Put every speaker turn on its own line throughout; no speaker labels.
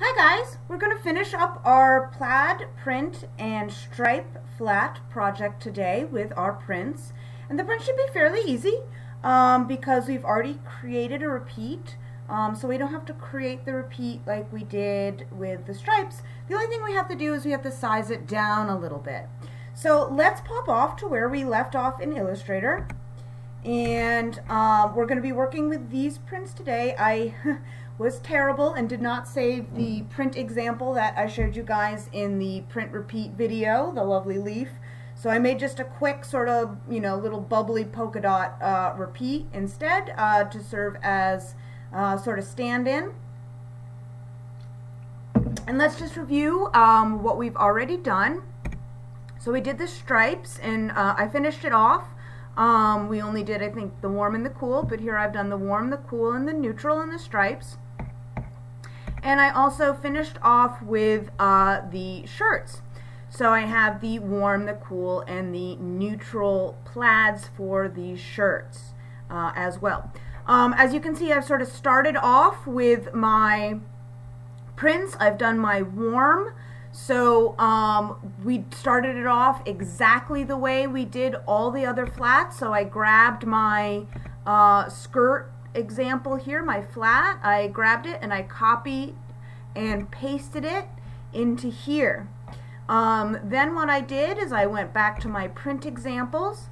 Hi guys, we're going to finish up our plaid print and stripe flat project today with our prints. And the print should be fairly easy um, because we've already created a repeat. Um, so we don't have to create the repeat like we did with the stripes. The only thing we have to do is we have to size it down a little bit. So let's pop off to where we left off in Illustrator. And uh, we're going to be working with these prints today. I was terrible and did not save the print example that I showed you guys in the print repeat video, the lovely leaf. So I made just a quick sort of, you know, little bubbly polka dot uh, repeat instead uh, to serve as uh, sort of stand-in. And let's just review um, what we've already done. So we did the stripes and uh, I finished it off um, we only did, I think, the warm and the cool, but here I've done the warm, the cool, and the neutral and the stripes. And I also finished off with uh, the shirts. So I have the warm, the cool, and the neutral plaids for these shirts uh, as well. Um, as you can see, I've sort of started off with my prints. I've done my warm, so um, we started it off exactly the way we did all the other flats. So I grabbed my uh, skirt example here, my flat. I grabbed it and I copied and pasted it into here. Um, then what I did is I went back to my print examples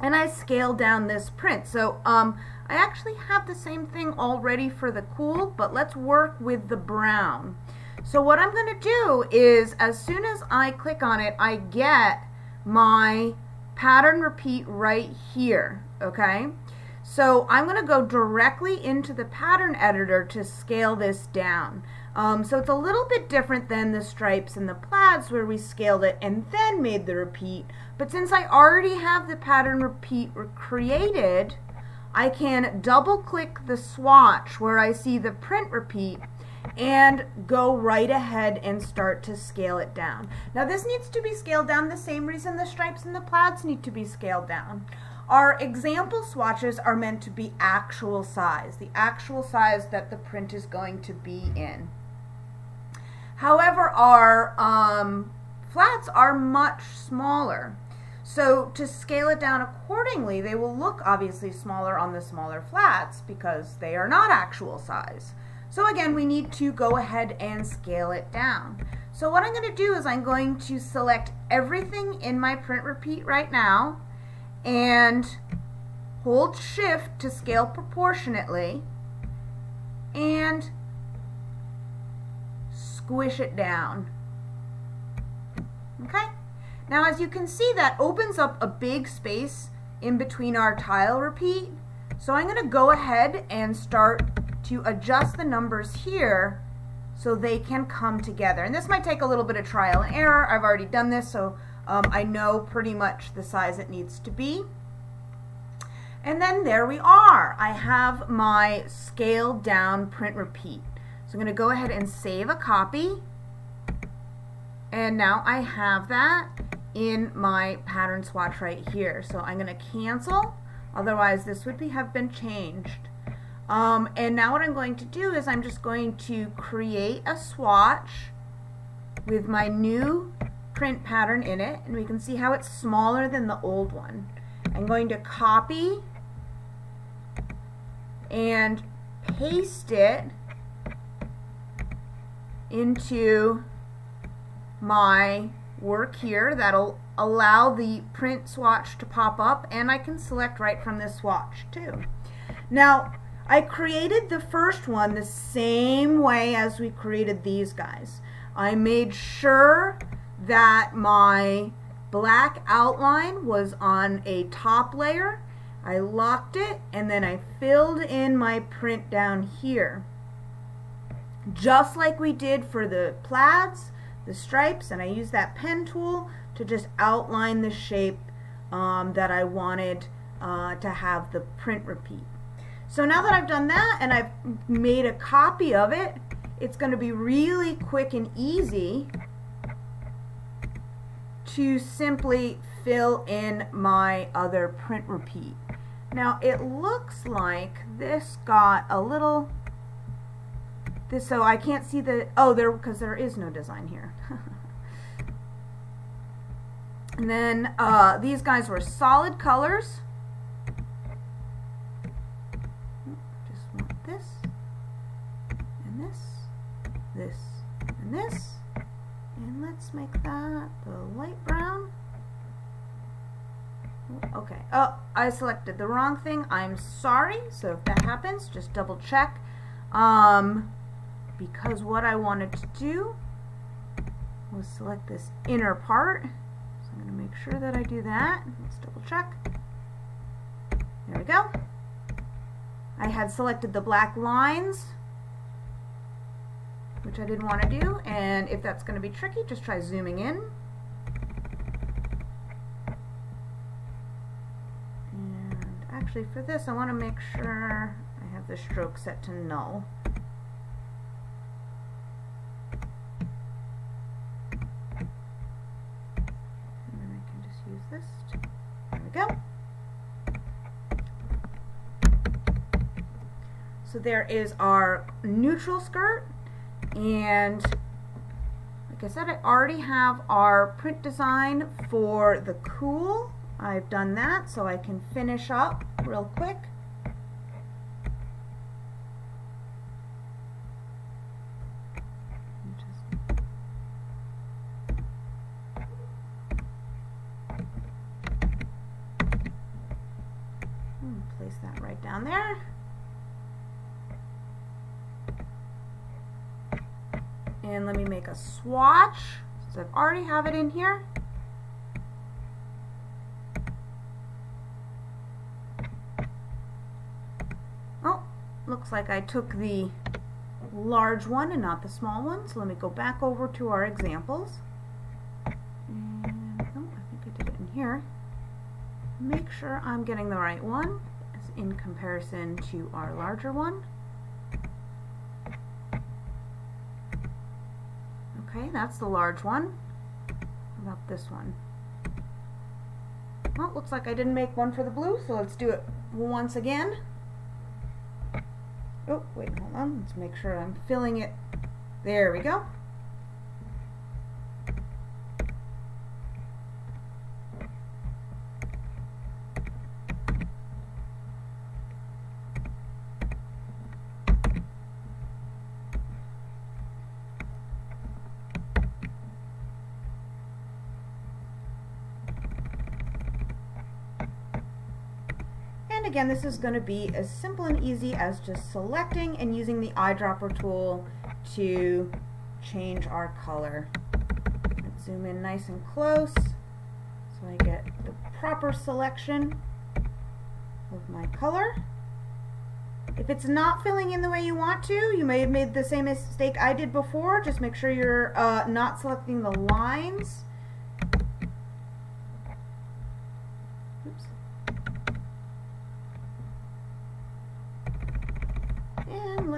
and I scaled down this print. So um, I actually have the same thing already for the cool, but let's work with the brown. So what I'm going to do is as soon as I click on it, I get my pattern repeat right here, okay? So I'm going to go directly into the pattern editor to scale this down. Um, so it's a little bit different than the stripes and the plaids where we scaled it and then made the repeat. But since I already have the pattern repeat created, I can double click the swatch where I see the print repeat and go right ahead and start to scale it down. Now this needs to be scaled down the same reason the stripes and the plaids need to be scaled down. Our example swatches are meant to be actual size, the actual size that the print is going to be in. However, our um, flats are much smaller. So to scale it down accordingly, they will look obviously smaller on the smaller flats because they are not actual size. So again, we need to go ahead and scale it down. So what I'm going to do is I'm going to select everything in my print repeat right now and hold shift to scale proportionately and squish it down. Okay? Now as you can see that opens up a big space in between our tile repeat. So I'm going to go ahead and start to adjust the numbers here so they can come together. And this might take a little bit of trial and error. I've already done this, so um, I know pretty much the size it needs to be. And then there we are. I have my scaled down print repeat. So I'm going to go ahead and save a copy. And now I have that in my pattern swatch right here. So I'm going to cancel. Otherwise, this would be, have been changed. Um, and now what I'm going to do is I'm just going to create a swatch with my new print pattern in it and we can see how it's smaller than the old one. I'm going to copy and paste it into my work here that'll allow the print swatch to pop up and I can select right from this swatch too. Now I created the first one the same way as we created these guys. I made sure that my black outline was on a top layer. I locked it and then I filled in my print down here. Just like we did for the plaids, the stripes, and I used that pen tool to just outline the shape um, that I wanted uh, to have the print repeat. So now that I've done that and I've made a copy of it, it's going to be really quick and easy to simply fill in my other print repeat. Now it looks like this got a little this, so I can't see the, oh, there, because there is no design here. and then uh, these guys were solid colors. Just want this, and this, this, and this. Let's make that the light brown. Okay. Oh, I selected the wrong thing. I'm sorry. So if that happens, just double check. Um, because what I wanted to do was select this inner part. So I'm going to make sure that I do that. Let's double check. There we go. I had selected the black lines, which I didn't want to do. And if that's going to be tricky, just try zooming in. And actually for this, I want to make sure I have the stroke set to null. And then I can just use this. There we go. So there is our neutral skirt and like I said I already have our print design for the cool. I've done that so I can finish up real quick. down there. And let me make a swatch, since I've already have it in here. Oh, looks like I took the large one and not the small one. So let me go back over to our examples. And, oh, I think I did it in here. Make sure I'm getting the right one in comparison to our larger one. Okay, that's the large one. How about this one? Well, looks like I didn't make one for the blue, so let's do it once again. Oh, wait, hold on. Let's make sure I'm filling it. There we go. Again, this is going to be as simple and easy as just selecting and using the eyedropper tool to change our color. Let's zoom in nice and close so I get the proper selection of my color. If it's not filling in the way you want to, you may have made the same mistake I did before. Just make sure you're uh, not selecting the lines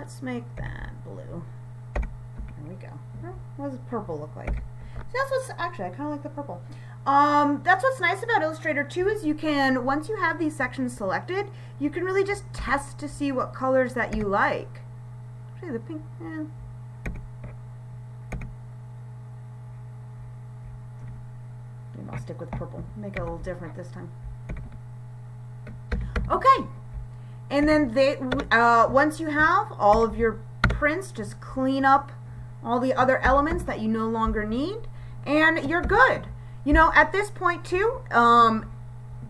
let's make that blue. There we go. What does purple look like? See, that's what's actually I kind of like the purple. Um, that's what's nice about Illustrator too is you can once you have these sections selected, you can really just test to see what colors that you like. Actually, the pink. Eh. Maybe I'll stick with purple. Make it a little different this time. Okay, and then they, uh, once you have all of your prints, just clean up all the other elements that you no longer need, and you're good. You know, at this point too, um,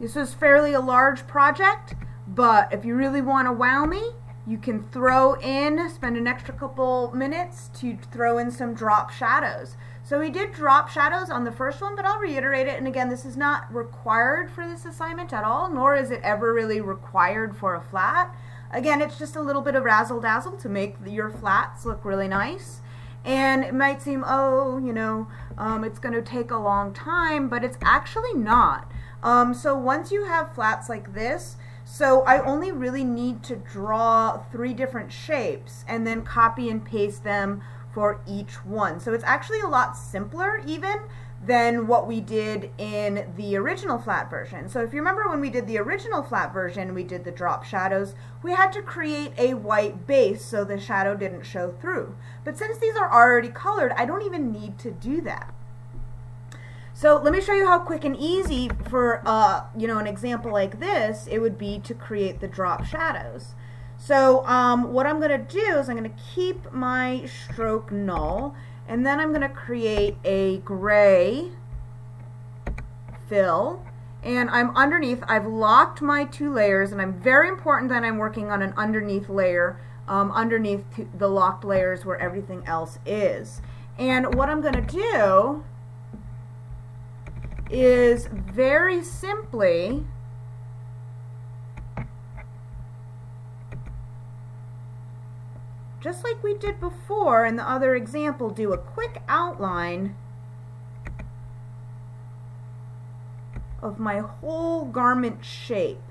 this is fairly a large project, but if you really want to wow me, you can throw in, spend an extra couple minutes to throw in some drop shadows. So we did drop shadows on the first one, but I'll reiterate it. And again, this is not required for this assignment at all, nor is it ever really required for a flat. Again, it's just a little bit of razzle dazzle to make your flats look really nice. And it might seem, oh, you know, um, it's going to take a long time, but it's actually not. Um, so once you have flats like this, so I only really need to draw three different shapes and then copy and paste them for each one. So it's actually a lot simpler even than what we did in the original flat version. So if you remember when we did the original flat version, we did the drop shadows, we had to create a white base so the shadow didn't show through. But since these are already colored, I don't even need to do that. So let me show you how quick and easy for uh, you know an example like this it would be to create the drop shadows. So um, what I'm going to do is I'm going to keep my stroke null and then I'm going to create a gray fill and I'm underneath, I've locked my two layers and I'm very important that I'm working on an underneath layer um, underneath the locked layers where everything else is. And what I'm going to do is very simply just like we did before in the other example, do a quick outline of my whole garment shape.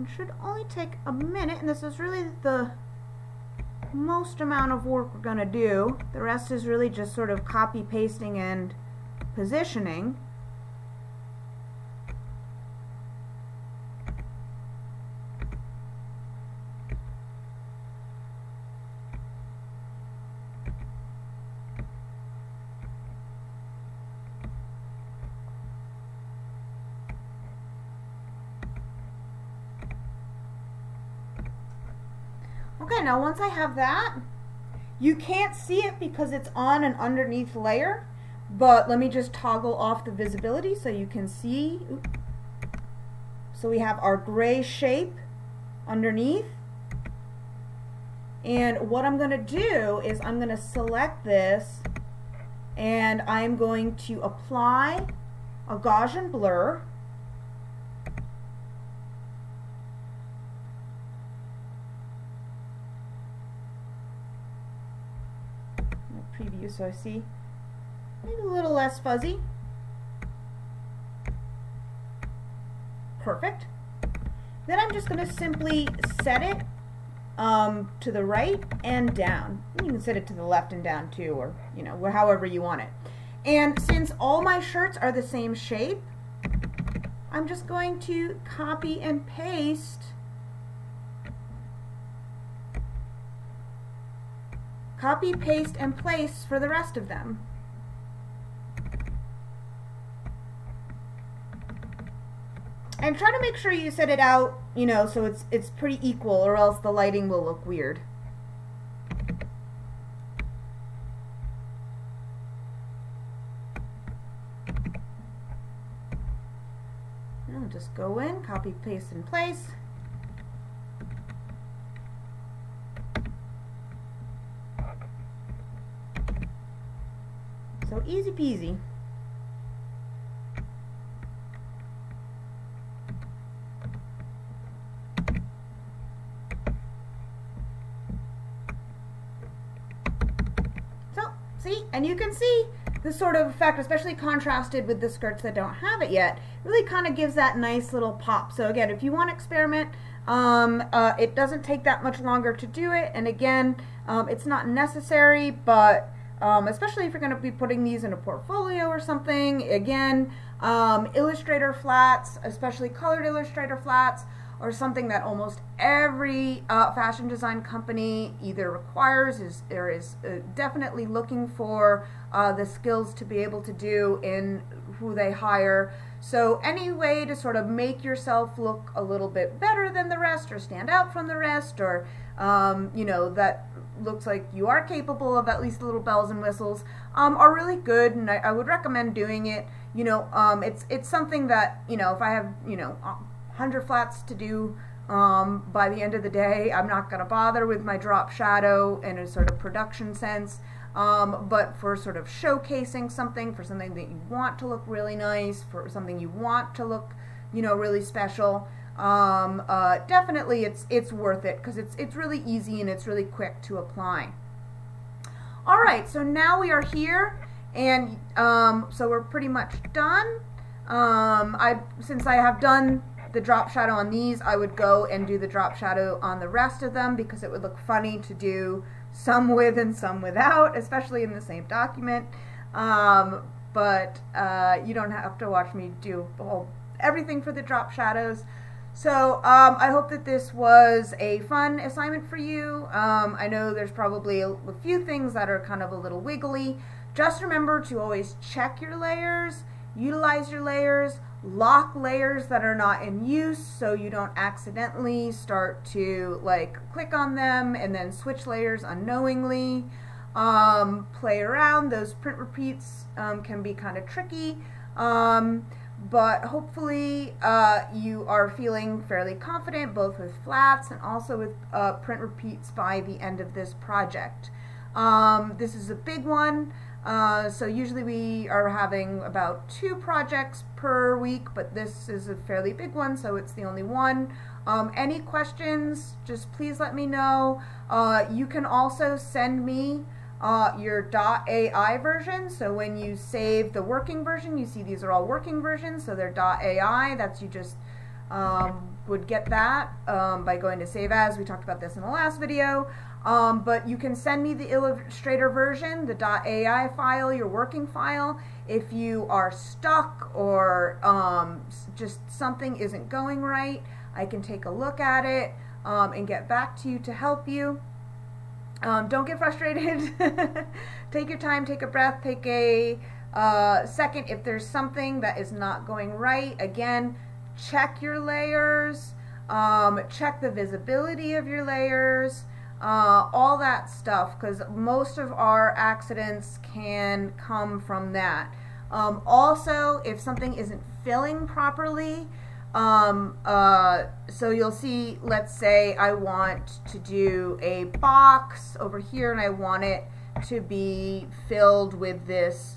It should only take a minute, and this is really the most amount of work we're going to do. The rest is really just sort of copy pasting and positioning. Okay, now once I have that, you can't see it because it's on an underneath layer, but let me just toggle off the visibility so you can see. So we have our gray shape underneath. And what I'm going to do is I'm going to select this and I'm going to apply a Gaussian blur so I see maybe a little less fuzzy. Perfect. Then I'm just going to simply set it um, to the right and down. You can set it to the left and down too, or you know, however you want it. And since all my shirts are the same shape, I'm just going to copy and paste Copy, paste, and place for the rest of them. And try to make sure you set it out, you know, so it's, it's pretty equal or else the lighting will look weird. Just go in, copy, paste, and place. So easy peasy. So, see, and you can see this sort of effect, especially contrasted with the skirts that don't have it yet, really kind of gives that nice little pop. So again, if you want to experiment, um, uh, it doesn't take that much longer to do it. And again, um, it's not necessary, but um, especially if you're going to be putting these in a portfolio or something. Again, um, Illustrator flats, especially colored Illustrator flats, are something that almost every uh, fashion design company either requires is or is uh, definitely looking for uh, the skills to be able to do in who they hire. So any way to sort of make yourself look a little bit better than the rest or stand out from the rest or um, you know that looks like you are capable of at least little bells and whistles um, are really good and I, I, would recommend doing it. You know um, it's it's something that you know if I have you know 100 flats to do um, by the end of the day I'm not gonna bother with my drop shadow in a sort of production sense um, but for sort of showcasing something for something that you want to look really nice for something you want to look you know really special um, uh, definitely it's it's worth it because it's it's really easy and it's really quick to apply. All right, so now we are here, and um, so we're pretty much done. Um, I since I have done the drop shadow on these, I would go and do the drop shadow on the rest of them because it would look funny to do some with and some without, especially in the same document. Um, but uh, you don't have to watch me do whole, everything for the drop shadows. So um, I hope that this was a fun assignment for you. Um, I know there's probably a, few things that are kind of a little wiggly. Just remember to always check your layers, utilize your layers, lock layers that are not in use so you don't accidentally start to like click on them and then switch layers unknowingly. Um, play around. Those print repeats um, can be kind of tricky. Um, but hopefully uh, you are feeling fairly confident both with flats and also with uh, print repeats by the end of this project. Um, this is a big one. Uh, so usually we are having about two projects per week, but this is a fairly big one, so it's the only one. Um, any questions, just please let me know. Uh, you can also send me uh, your .ai version. So when you save the working version, you see these are all working versions, so they're .ai. That's you just um, would get that um, by going to Save As. We talked about this in the last video. Um, but you can send me the Illustrator version, the .ai file, your working file. If you are stuck or um, just something isn't going right, I can take a look at it um, and get back to you to help you. Um, don't get frustrated. take your time, take a breath, take a uh, second. If there's something that is not going right, again, check your layers, um, check the visibility of your layers, uh, all that stuff, because most of our accidents can come from that. Um, also, if something isn't filling properly, um, uh, so you'll see, let's say I want to do a box over here and I want it to be filled with this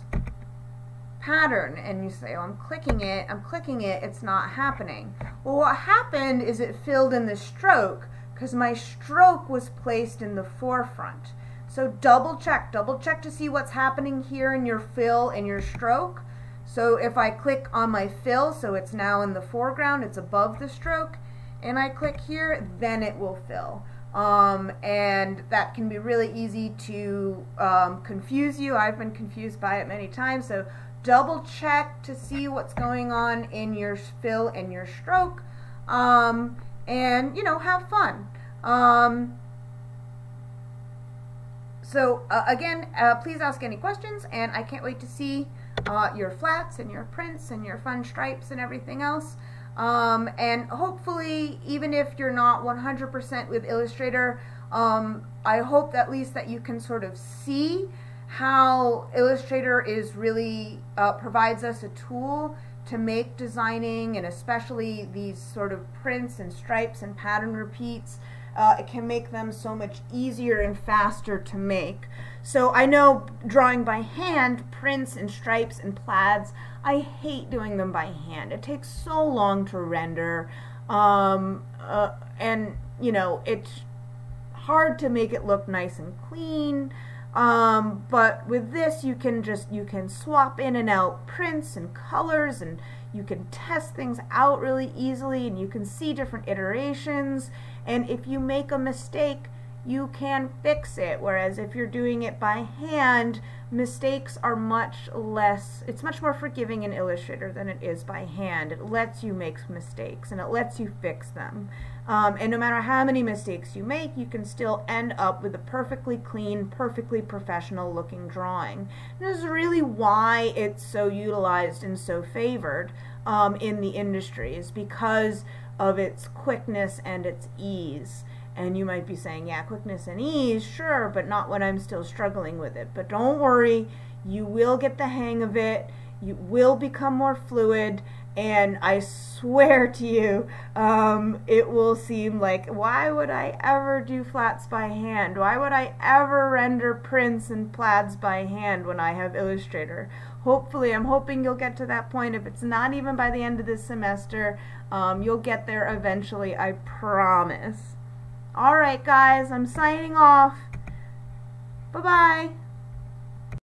pattern and you say, oh, I'm clicking it, I'm clicking it, it's not happening. Well, what happened is it filled in the stroke because my stroke was placed in the forefront. So double check, double check to see what's happening here in your fill and your stroke. So if I click on my fill, so it's now in the foreground, it's above the stroke, and I click here, then it will fill. Um, and that can be really easy to um, confuse you. I've been confused by it many times, so double check to see what's going on in your fill and your stroke um, and you know have fun um, so uh, again uh, please ask any questions and I can't wait to see uh, your flats and your prints and your fun stripes and everything else. Um, and hopefully even if you're not 100% with Illustrator um, I hope at least that you can sort of see how Illustrator is really uh, provides us a tool to make designing and especially these sort of prints and stripes and pattern repeats uh, it can make them so much easier and faster to make. So I know drawing by hand, prints and stripes and plaids, I hate doing them by hand. It takes so long to render um, uh, and you know it's hard to make it look nice and clean. Um, but with this, you can just, you can swap in and out prints and colors and you can test things out really easily and you can see different iterations. And if you make a mistake, you can fix it. Whereas if you're doing it by hand, mistakes are much less, it's much more forgiving in Illustrator than it is by hand. It lets you make mistakes and it lets you fix them. Um, and no matter how many mistakes you make, you can still end up with a perfectly clean, perfectly professional looking drawing. And this is really why it's so utilized and so favored um, in the industry is because of its quickness and its ease. And you might be saying, yeah, quickness and ease, sure, but not when I'm still struggling with it. But don't worry, you will get the hang of it. You will become more fluid. And I swear to you, um, it will seem like, why would I ever do flats by hand? Why would I ever render prints and plaids by hand when I have Illustrator? Hopefully, I'm hoping you'll get to that point. If it's not even by the end of this semester, um, you'll get there eventually, I promise. Alright guys, I'm signing off. Bye-bye.